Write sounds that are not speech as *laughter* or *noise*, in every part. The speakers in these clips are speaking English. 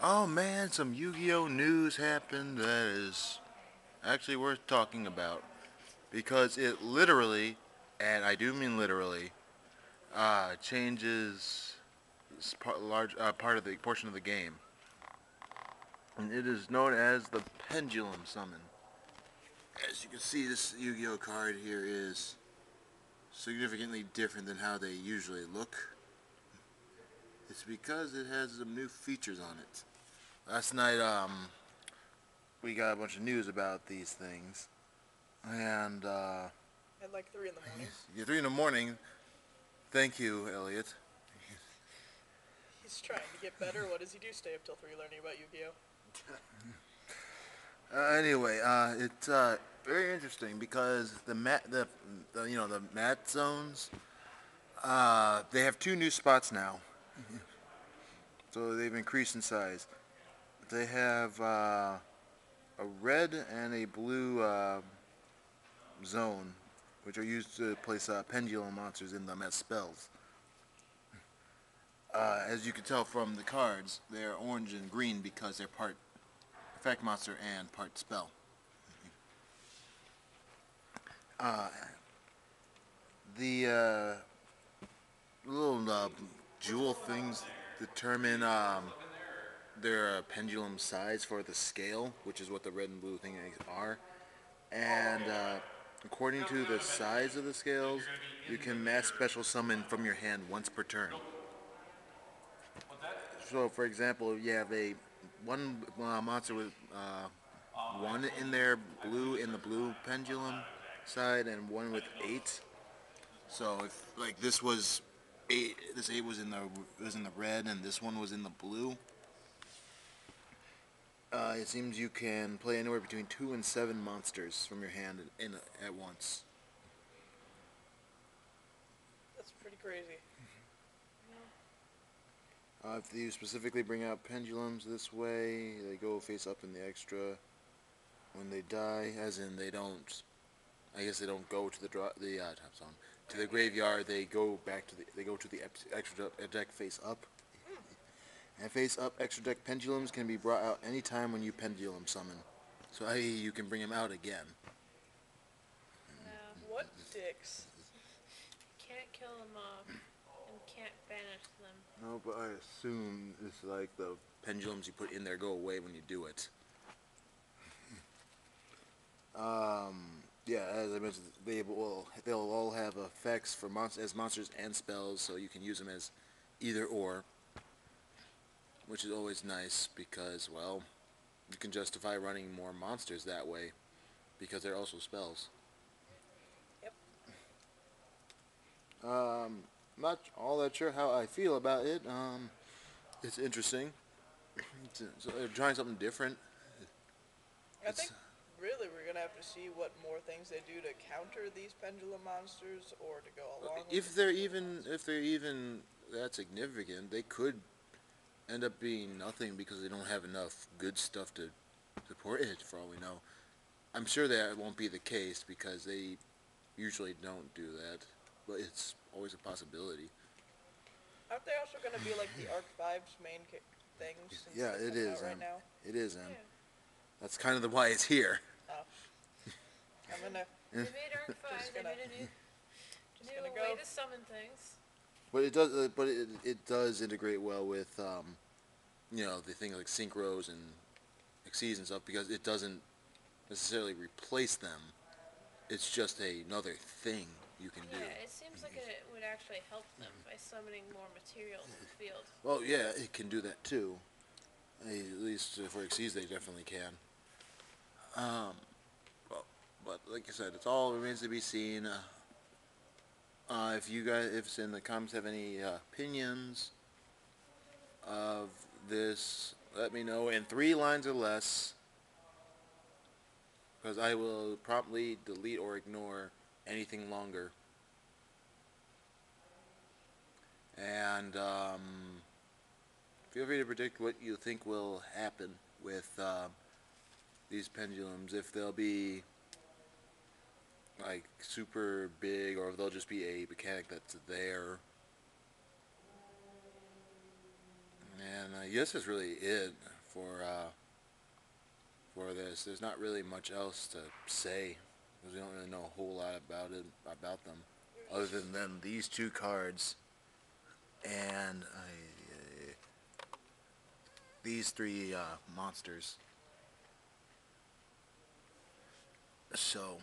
Oh man, some Yu-Gi-Oh news happened that is actually worth talking about because it literally, and I do mean literally, uh, changes part, large uh, part of the portion of the game, and it is known as the Pendulum Summon. As you can see, this Yu-Gi-Oh card here is significantly different than how they usually look. It's because it has some new features on it. Last night, um, we got a bunch of news about these things, and uh, At like 3 in the morning. *laughs* yeah, three in the morning. Thank you, Elliot. He's trying to get better. What does he do? Stay up till 3 learning about Yu-Gi-Oh! *laughs* Uh, anyway, uh, it's uh, very interesting because the mat, the, the you know the mat zones, uh, they have two new spots now. so they've increased in size. They have uh, a red and a blue uh, zone, which are used to place uh, pendulum monsters in them as spells. *laughs* Uh, as you can tell from the cards, they're orange and green because they're part effect monster and part spell. *laughs* Uh, the uh, little jewel things determine um, their uh, pendulum size for the scale, which is what the red and blue things are. And uh, according to the size of the scales, you can mass special summon from your hand once per turn. So, for example, if you have a one uh, monster with uh, one in their blue in the blue pendulum side, and one with eight. So, if like this was eight, this eight was in the was in the red, and this one was in the blue. Uh, it seems you can play anywhere between two and seven monsters from your hand in, at once. That's pretty crazy. Uh, if you specifically bring out pendulums this way, they go face up in the extra. When they die, as in they don't, I guess they don't go to the draw, the uh, top zone to the graveyard. They go back to the, they go to the extra deck face up. And face up extra deck pendulums can be brought out anytime when you pendulum summon. So i.e. you can bring them out again. Yeah. What dicks? Can't kill them off and can't banish them. No, but I assume it's like the pendulums you put in there go away when you do it. *laughs* Um, yeah, as I mentioned, they will they'll all have effects for monsters as monsters and spells, so you can use them as either or, which is always nice because well, you can justify running more monsters that way because they're also spells. Yep. Um, not all that sure how I feel about it. Um, it's interesting. It's, so they're trying something different. I It's- think really we're gonna have to see what more things they do to counter these pendulum monsters or to go along. If the they're even monsters. if they're even that significant, they could end up being nothing because they don't have enough good stuff to support it. For all we know, I'm sure that won't be the case because they usually don't do that. But it's always a possibility. Aren't they also gonna be like the Arc 5's main things? Yeah, they're it coming is, out Right um, now. It is, and Yeah. that's kind of the why it's here. Oh. I'm gonna. They made Arc *laughs* 5, they gonna- made a new, *laughs* Just new gonna way to summon things. But it does, uh, but it, it does integrate well with, um, you know, the things like synchros and exceeds and stuff because it doesn't necessarily replace them. It's just another thing you can do. Yeah, it seems like it would actually help them by summoning more materials in the *laughs* field. Well, yeah, it can do that too. At least for exceeds, they definitely can. Um, well, but like I said, it's all remains to be seen. Uh, uh, if you guys, if in the comments have any uh, opinions of this, let me know in three lines or less, because I will promptly delete or ignore anything longer. And um, feel free to predict what you think will happen with um these pendulums. If they'll be like super big, or they'll just be a mechanic that's there. And I I guess is really it for uh, for this. There's not really much else to say because we don't really know a whole lot about it about them, other than them these two cards and uh, these three uh, monsters. So,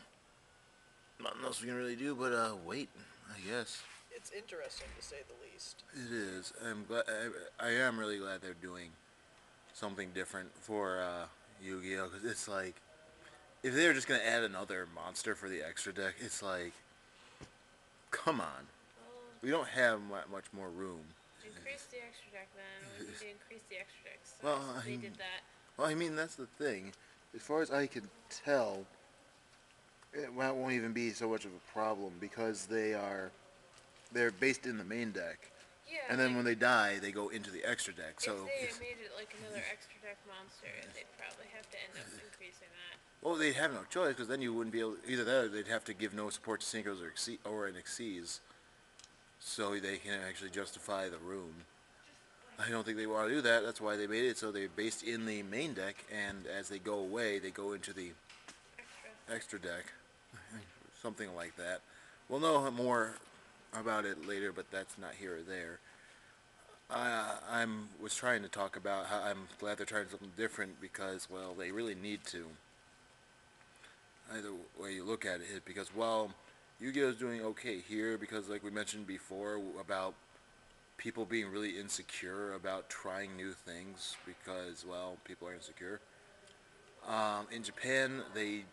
nothing else we can really do but uh, wait, I guess. It's interesting to say the least. It is. I'm glad. I, I am really glad they're doing something different for uh, Yu-Gi-Oh. Because it's like, if they were just gonna add another monster for the extra deck, it's like, come on. Well, We don't have much more room. increase the extra deck then. We need to increase the extra deck size. Well, so I they mean- did that. Well, I mean that's the thing. As far as I can tell, it won't even be so much of a problem because they are they're based in the main deck, Yeah. and then like, when they die, they go into the extra deck. So. if they made it like another extra deck monster, they'd probably have to end up increasing that. Well, they'd have no choice because then you wouldn't be able. Either that, or they'd have to give no support to synchros or exceed, or an exceeds, so they can actually justify the room. I don't think they want to do that. That's why they made it so they're based in the main deck, and as they go away, they go into the Extra. extra deck, something like that. We'll know more about it later, but that's not here or there. I I'm was trying to talk about how I'm glad they're trying something different because well they really need to. Either way you look at it, because well, Yu-Gi-Oh is doing okay here because like we mentioned before about people being really insecure about trying new things because well people are insecure. Um, in Japan they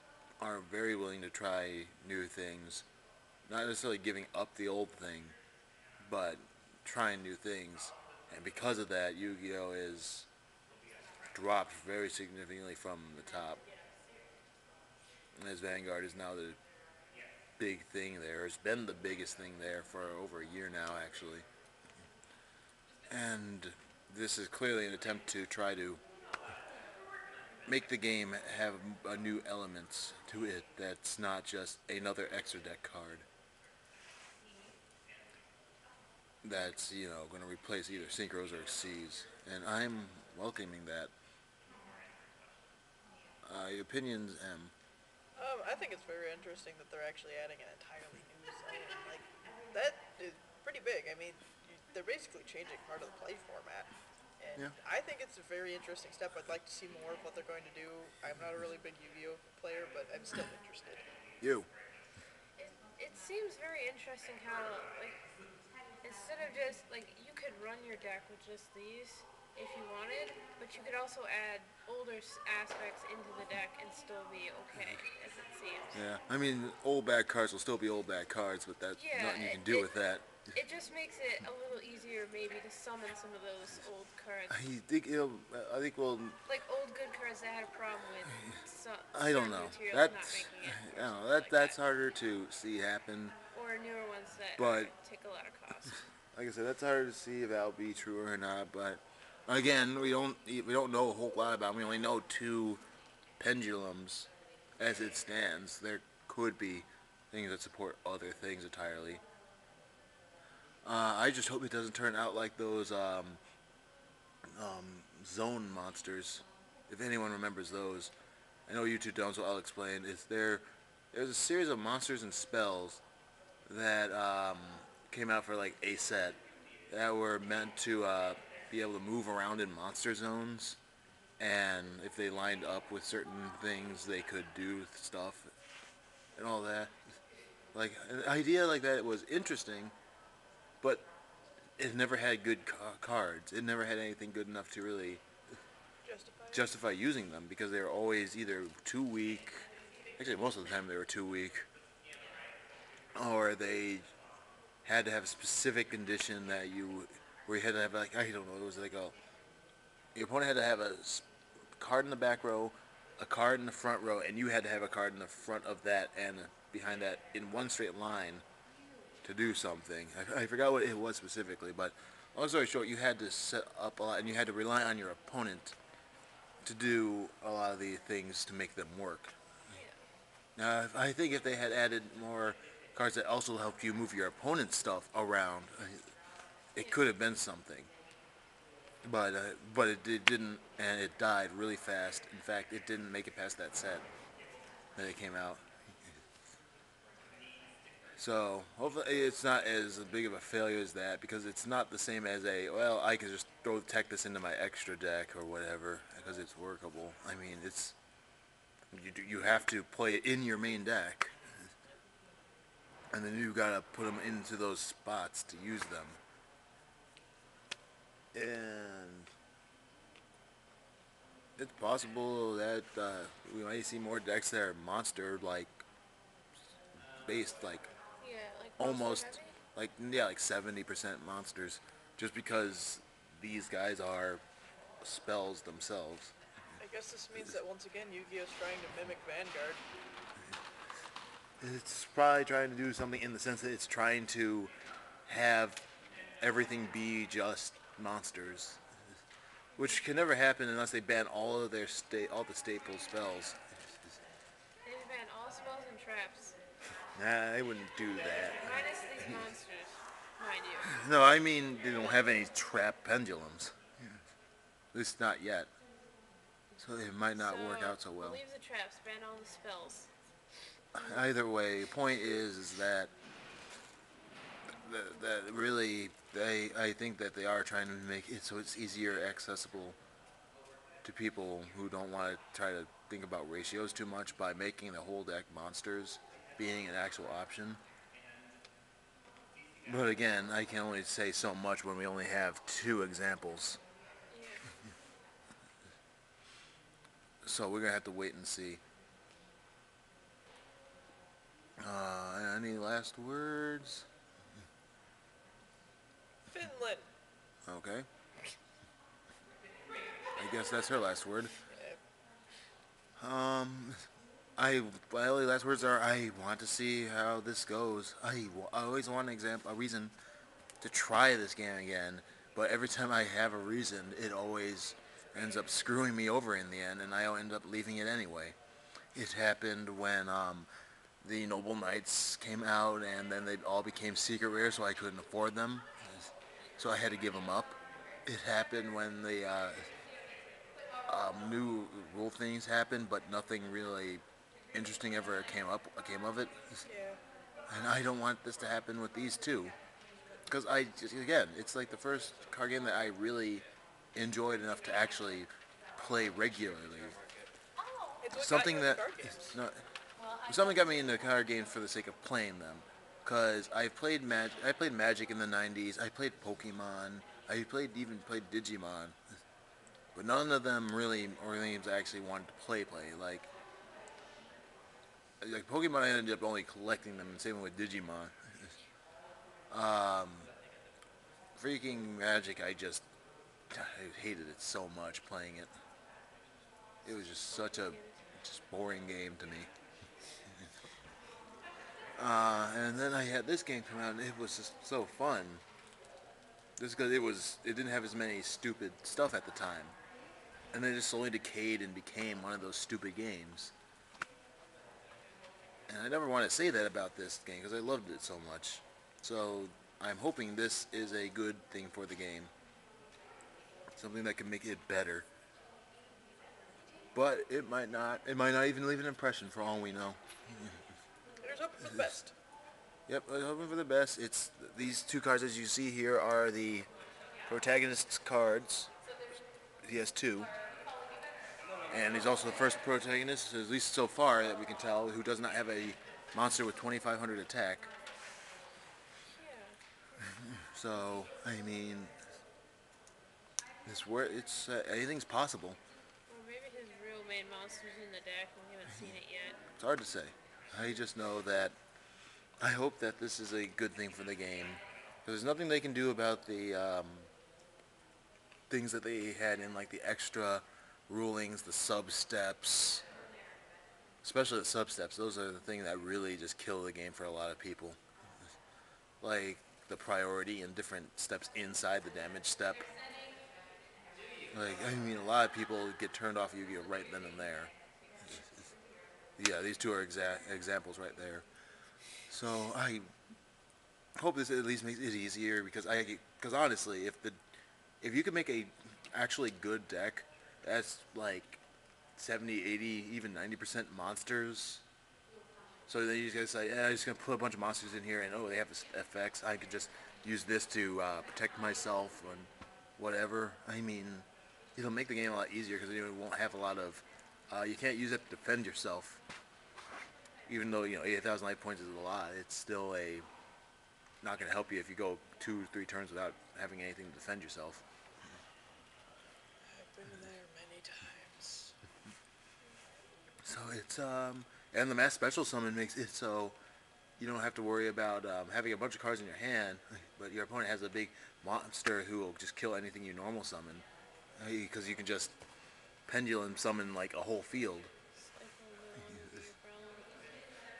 are very willing to try new things, not necessarily giving up the old thing, but trying new things. And because of that, Yu-Gi-Oh is dropped very significantly from the top. And as Vanguard is now the big thing there. It's been the biggest thing there for over a year now, actually. And this is clearly an attempt to try to make the game have a new elements to it that's not just another extra deck card that's you know going to replace either synchros or Xyz and I'm welcoming that uh, your opinions M Um, I think it's very interesting that they're actually adding an entirely new zone. Like, that is pretty big. I mean, they're basically changing part of the play format. And Yeah. I think it's a very interesting step. I'd like to see more of what they're going to do. I'm not a really big Yu-Gi-Oh player, but I'm still interested. you It, it seems very interesting how, like, instead of just, like, you could run your deck with just these if you wanted, but you could also add older aspects into the deck and still be okay, as it seems. yeah I mean old bad cards will still be old bad cards but that's Yeah, nothing you can do it- with that It just makes it a little easier maybe to summon some of those old cards. I think it'll, I think we'll Like old good cards that had a problem with some I don't know that's not it. I don't know that like that's harder to see happen Or newer ones that But- take a lot of cost. like I said, that's hard to see if that'll be true or not. But again, we don't we don't know a whole lot about. 'em. We only know two pendulums as it stands. There could be things that support other things entirely. Uh, I just hope it doesn't turn out like those um, um, zone monsters. If anyone remembers those, I know you two don't, so I'll explain. It's there. There's a series of monsters and spells that um, came out for like a set that were meant to uh, be able to move around in monster zones, and if they lined up with certain things, they could do stuff and all that. Like an idea like that was interesting, but it never had good ca- cards. It never had anything good enough to really Justify. justify using them because they were always either too weak. Actually, most of the time they were too weak, or they had to have a specific condition that you, where you had to have like I don't know, it was like a, your opponent had to have a card in the back row, a card in the front row, and you had to have a card in the front of that and behind that in one straight line to do something. I, I forgot what it was specifically, but long story short, you had to set up a lot, and you had to rely on your opponent to do a lot of the things to make them work. Now, I think if they had added more cards that also helped you move your opponent's stuff around, it could have been something. but uh, but it, it didn't, and it died really fast. In fact, it didn't make it past that set that it came out. So hopefully it's not as big of a failure as that because it's not the same as a well I can just throw Tectus into my extra deck or whatever because it's workable. I mean it's you you have to play it in your main deck, and then you gotta put them into those spots to use them. And it's possible that uh, we might see more decks that are monster like based like almost like yeah like 70% monsters just because these guys are spells themselves I guess this means that once again Yu-Gi-Oh's trying to mimic Vanguard. it's probably trying to do something in the sense that it's trying to have everything be just monsters which can never happen unless they ban all of their sta- all the staple spells They ban all spells and traps. Nah they wouldn't do that. Minus these monsters, mind you. no i mean they don't have any trap pendulums. At least not yet. So it might not work out so well. Leave the traps, ban all the spells. either way, the point is, is that that, that really they I think that they are trying to make it so it's easier accessible to people who don't want to try to think about ratios too much by making the whole deck monsters being an actual option. But again, I can only say so much when we only have two examples. Yeah. *laughs* So we're gonna have to wait and see. Uh, any last words? Finland. Okay. I guess that's her last word. Um, I my only last words are I want to see how this goes. I, I always want an example, a reason to try this game again, but every time I have a reason, it always ends up screwing me over in the end, and I end up leaving it anyway. It happened when um, the Noble Knights came out, and then they all became secret rare, so I couldn't afford them, so I had to give them up. It happened when the uh, um, new rule things happened, but nothing really interesting ever came up came of it. Yeah. And I don't want this to happen with these two, because I just, again, it's like the first card game that I really enjoyed enough to actually play regularly. It's Something got you into that card games. it's not, something got me into card games for the sake of playing them. Cause I played Mag, I played Magic in the '90s. I played Pokemon. I played even played Digimon, but none of them really or games I actually wanted to play. Play like like Pokemon. I ended up only collecting them, and same with Digimon. um, freaking Magic. I just I hated it so much playing it. It was just such a just boring game to me. *laughs* Uh, and then I had this game come out, and it was just so fun. Just because it was, it didn't have as many stupid stuff at the time, and then it just slowly decayed and became one of those stupid games. And I never want to say that about this game because I loved it so much. So I'm hoping this is a good thing for the game, something that can make it better. But it might not. It might not even leave an impression for all we know. Here's hoping for the best. Yep, I'm hoping for the best. It's these two cards as you see here are the protagonist's cards. He has two. And he's also the first protagonist, at least so far that we can tell, who does not have a monster with 2,500 attack. Yeah. *laughs* So, I mean, this where it's uh, anything's possible. Or maybe his real main monster's in the deck and we haven't seen it yet. It's hard to say. I just know that I hope that this is a good thing for the game. There's nothing they can do about the um, things that they had in like the extra rulings, the sub steps, especially the sub steps. Those are the thing that really just kill the game for a lot of people. Like the priority and different steps inside the damage step. Like I mean, a lot of people get turned off Yu-Gi-Oh right then and there. Yeah, these two are exact examples right there. So I hope this at least makes it easier because I because honestly, if the if you could make a actually good deck, that's like 70, 80, even 90% monsters. So then you just say, yeah, I'm just gonna put a bunch of monsters in here, and oh, they have FX. I could just use this to uh, protect myself and whatever. I mean, it'll make the game a lot easier because you won't have a lot of. Uh, you can't use it to defend yourself. Even though you know 8,000 life points is a lot, it's still a not gonna help you if you go two, three turns without having anything to defend yourself. I've been there many times. So it's um, and the mass special summon makes it so you don't have to worry about um, having a bunch of cards in your hand, *laughs* but your opponent has a big monster who will just kill anything you normal summon, because you can just pendulum summon like a whole field.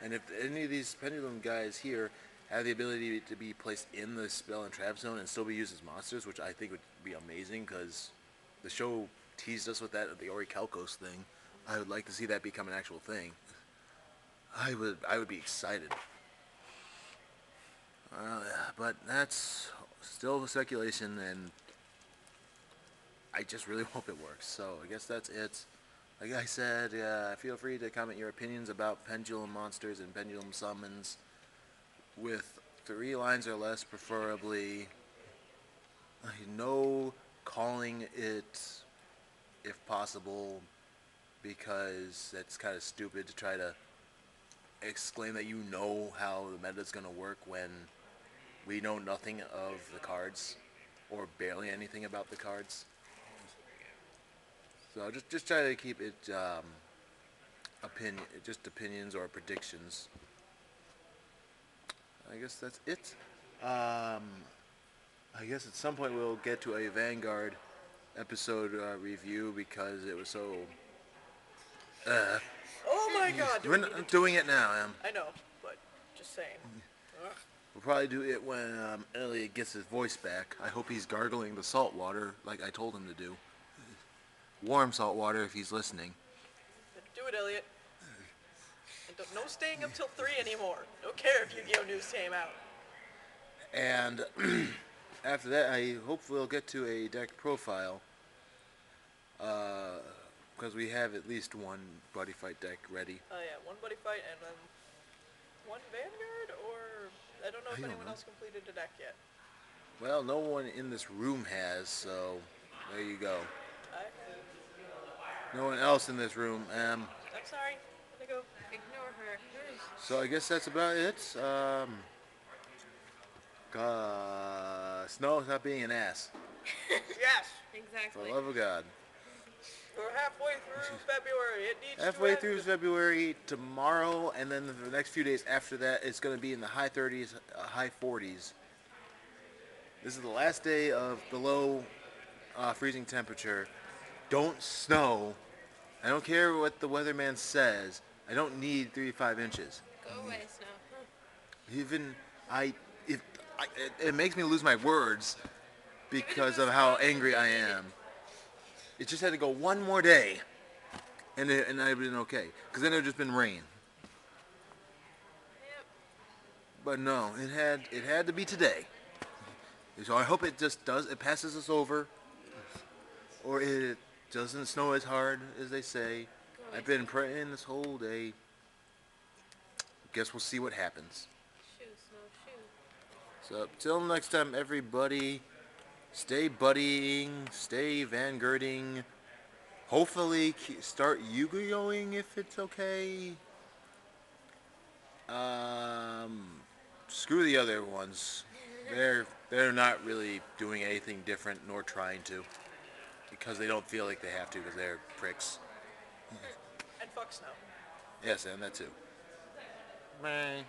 And if any of these pendulum guys here have the ability to be placed in the spell and trap zone and still be used as monsters, which I think would be amazing because the show teased us with that the Orichalcos thing. I would like to see that become an actual thing. I would I would be excited. Uh, but that's still speculation, and I just really *laughs* hope it works. So I guess that's it. Like I said, uh, feel free to comment your opinions about pendulum monsters and pendulum summons with three lines or less, preferably. No calling it, if possible, because that's kind of stupid to try to exclaim that you know how the meta is going to work when we know nothing of the cards or barely anything about the cards. So just just try to keep it um, opinion, just opinions or predictions. I guess that's it. Um, I guess at some point we'll get to a Vanguard episode uh, review because it was so. Uh, Oh my god! we're we not doing it now, Em. I know, but just saying. Ugh. We'll probably do it when um, Elliot gets his voice back. I hope he's gargling the salt water like I told him to do. Warm salt water if he's listening. Do it, Elliot. And don't, no staying up till three anymore. Don't care if Yu-Gi-Oh! news came out. And *clears throat* after that, I hope we'll get to a deck profile. Because we have at least one Buddy Fight deck ready. Oh yeah, one buddy fight and then one Vanguard, or I don't know I if don't anyone know. else completed a deck yet. Well, no one in this room has, so there you go. I, No one else in this room. Um, I'm sorry. Let me go. Ignore her. so I guess that's about it. Um, uh, Snow, stop being an ass. *laughs* yes, For Exactly. the love of God. We're halfway through February. It needs Halfway to through end. February tomorrow, and then the next few days after that, it's going to be in the high 30s, uh, high 40s. This is the last day of below uh, freezing temperature. Don't snow. I don't care what the weatherman says. I don't need three to five inches. Go away, Snow. Even I, if I, it, it makes me lose my words because of how angry I am. It just had to go one more day, and it, and I'd been okay. Because then it would just been rain. Yep. But no, it had it had to be today. So I hope it just does it passes us over, or it doesn't snow as hard as they say. I've been praying this whole day. Guess we'll see what happens. Shoo, Snow, shoo. So till next time, everybody, stay buddying, stay vanguarding. Hopefully, start Yu-Gi-Oh-ing if it's okay. Um, screw the other ones. They're they're not really doing anything different nor trying to, because they don't feel like they have to because they're pricks. And fuck snow. Yes, and that too. Bye. Bye.